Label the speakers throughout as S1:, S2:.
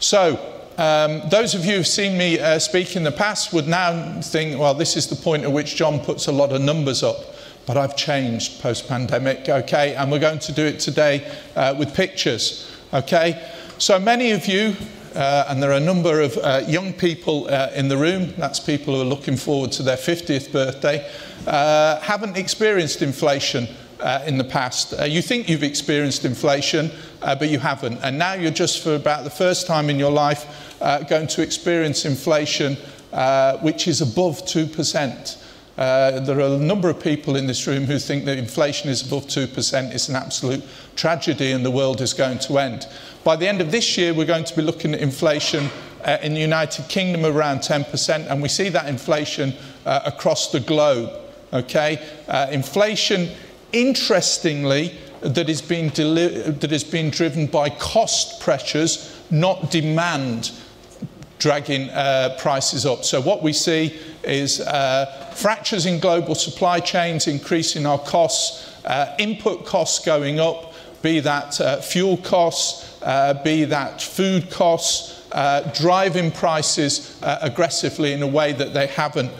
S1: So, um, those of you who've seen me uh, speak in the past would now think, well, this is the point at which John puts a lot of numbers up. But I've changed post pandemic, okay? And we're going to do it today uh, with pictures, okay? So many of you, uh, and there are a number of uh, young people uh, in the room, that's people who are looking forward to their 50th birthday, uh, haven't experienced inflation uh, in the past. Uh, you think you've experienced inflation, uh, but you haven't. And now you're just for about the first time in your life uh, going to experience inflation uh, which is above 2%. Uh, there are a number of people in this room who think that inflation is above 2%. It's an absolute tragedy and the world is going to end. By the end of this year, we're going to be looking at inflation uh, in the United Kingdom around 10%, and we see that inflation uh, across the globe. Okay? Uh, inflation, interestingly, that is, being that is being driven by cost pressures, not demand dragging uh, prices up. So what we see is uh, fractures in global supply chains increasing our costs, uh, input costs going up, be that uh, fuel costs, uh, be that food costs, uh, driving prices aggressively in a way that they haven't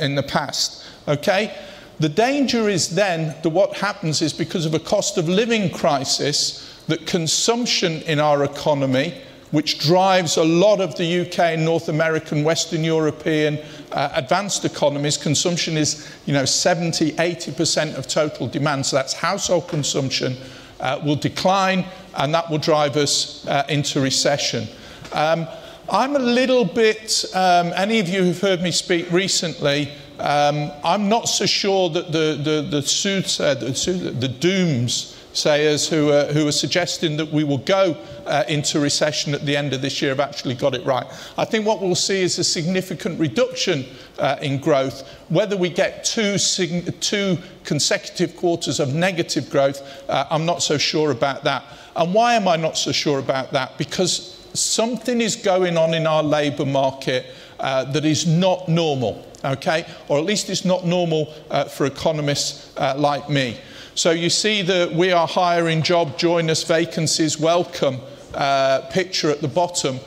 S1: in the past. Okay? The danger is then that what happens is because of a cost of living crisis, that consumption in our economy which drives a lot of the UK, North American, Western European uh, advanced economies. Consumption is, you know, 70, 80% of total demand. So that's household consumption uh, will decline, and that will drive us uh, into recession. Um, I'm a little bit, um, any of you who've heard me speak recently, um, I'm not so sure that the, the, the, the, the dooms sayers who are, who are suggesting that we will go uh, into recession at the end of this year have actually got it right. I think what we'll see is a significant reduction uh, in growth. Whether we get two, two consecutive quarters of negative growth, uh, I'm not so sure about that. And why am I not so sure about that? Because something is going on in our labour market uh, that is not normal, okay? Or at least it's not normal uh, for economists uh, like me. So you see that we are hiring job, join us, vacancies, welcome uh, picture at the bottom.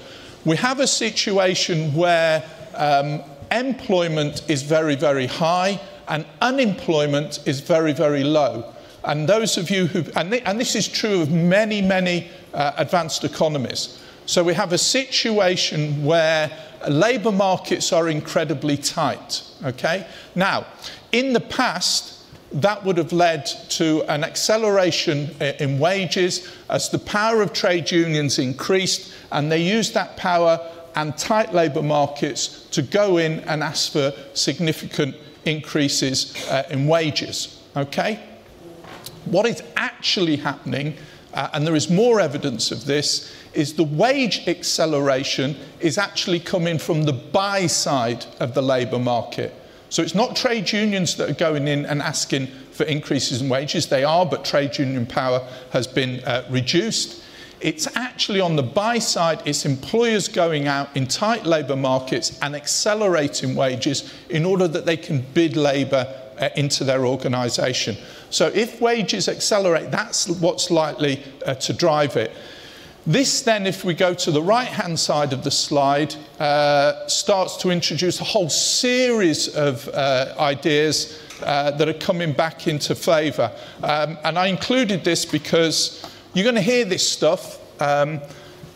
S1: We have a situation where um, employment is very, very high and unemployment is very, very low. And those of you who, and, th and this is true of many, many uh, advanced economies. So we have a situation where labour markets are incredibly tight. Okay? Now, in the past, that would have led to an acceleration in wages as the power of trade unions increased and they used that power and tight labour markets to go in and ask for significant increases uh, in wages. Okay? What is actually happening, uh, and there is more evidence of this, is the wage acceleration is actually coming from the buy side of the labour market. So it's not trade unions that are going in and asking for increases in wages. They are, but trade union power has been uh, reduced. It's actually on the buy side, it's employers going out in tight labour markets and accelerating wages in order that they can bid labour uh, into their organisation. So if wages accelerate, that's what's likely uh, to drive it. This then, if we go to the right-hand side of the slide, uh, starts to introduce a whole series of uh, ideas uh, that are coming back into favour. Um, and I included this because you're going to hear this stuff. Um,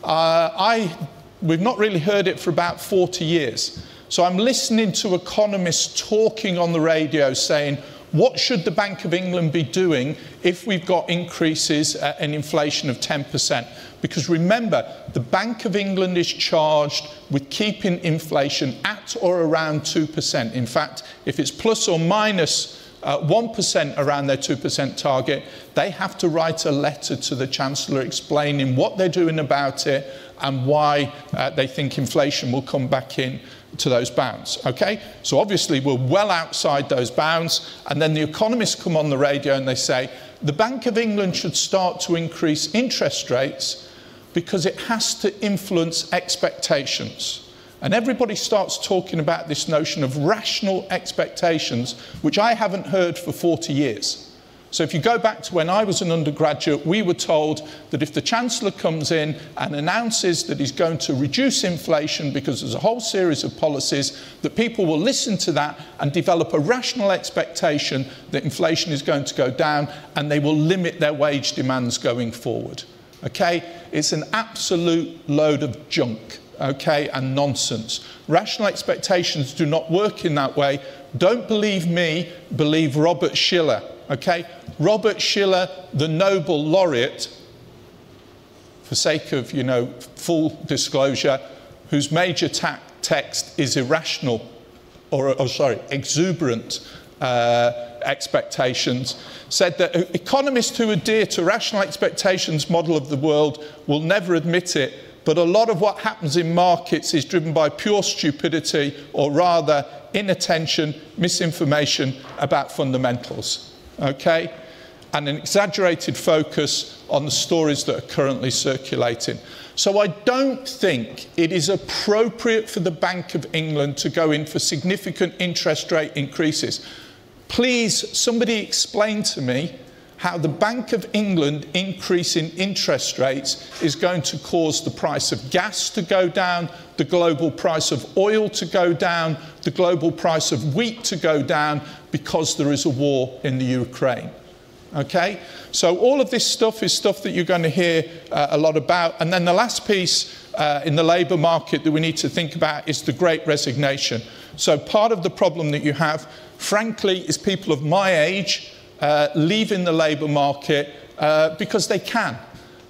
S1: uh, I, we've not really heard it for about 40 years. So I'm listening to economists talking on the radio saying, what should the Bank of England be doing if we've got increases and in inflation of 10%? Because remember, the Bank of England is charged with keeping inflation at or around 2%. In fact, if it's plus or minus uh, 1% around their 2% target, they have to write a letter to the Chancellor explaining what they're doing about it and why uh, they think inflation will come back in to those bounds. Okay? So obviously we're well outside those bounds, and then the economists come on the radio and they say the Bank of England should start to increase interest rates because it has to influence expectations. And everybody starts talking about this notion of rational expectations, which I haven't heard for 40 years. So if you go back to when I was an undergraduate, we were told that if the Chancellor comes in and announces that he's going to reduce inflation because there's a whole series of policies, that people will listen to that and develop a rational expectation that inflation is going to go down and they will limit their wage demands going forward. Okay? It's an absolute load of junk okay, and nonsense. Rational expectations do not work in that way. Don't believe me, believe Robert Shiller, okay? Robert Shiller, the Nobel laureate, for sake of, you know, full disclosure, whose major text is irrational, or, or sorry, exuberant uh, expectations, said that economists who adhere to rational expectations model of the world will never admit it, but a lot of what happens in markets is driven by pure stupidity, or rather inattention, misinformation about fundamentals. Okay? And an exaggerated focus on the stories that are currently circulating. So I don't think it is appropriate for the Bank of England to go in for significant interest rate increases. Please, somebody explain to me how the Bank of England increasing interest rates is going to cause the price of gas to go down, the global price of oil to go down, the global price of wheat to go down because there is a war in the Ukraine. Okay? So all of this stuff is stuff that you're going to hear uh, a lot about. And then the last piece uh, in the labour market that we need to think about is the great resignation. So part of the problem that you have, frankly, is people of my age uh, leaving the labour market uh, because they can.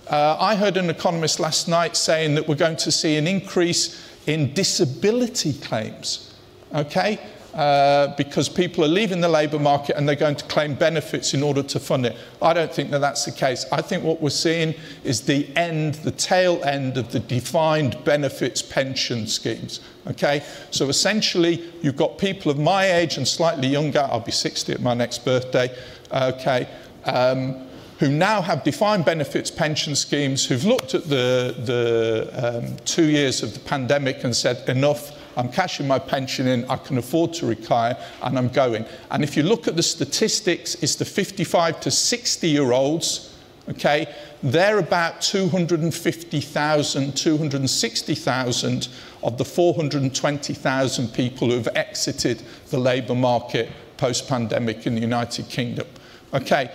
S1: Uh, I heard an economist last night saying that we're going to see an increase in disability claims, okay? Uh, because people are leaving the labour market and they're going to claim benefits in order to fund it. I don't think that that's the case. I think what we're seeing is the end, the tail end of the defined benefits pension schemes. Okay, so essentially, you've got people of my age and slightly younger. I'll be 60 at my next birthday. Okay. Um, who now have defined benefits pension schemes, who've looked at the, the um, two years of the pandemic and said, enough, I'm cashing my pension in, I can afford to retire, and I'm going. And if you look at the statistics, it's the 55 to 60 year olds, okay, they're about 250,000, 260,000 of the 420,000 people who have exited the labour market post pandemic in the United Kingdom. Okay.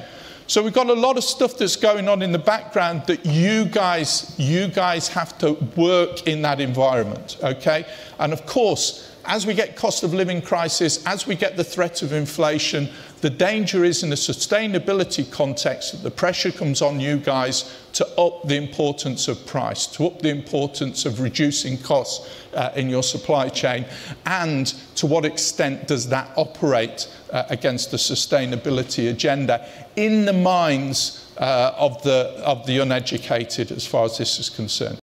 S1: So we've got a lot of stuff that's going on in the background that you guys, you guys have to work in that environment, okay? And of course, as we get cost of living crisis, as we get the threat of inflation, the danger is in the sustainability context that the pressure comes on you guys to up the importance of price, to up the importance of reducing costs uh, in your supply chain, and to what extent does that operate uh, against the sustainability agenda in the minds uh, of, the, of the uneducated as far as this is concerned.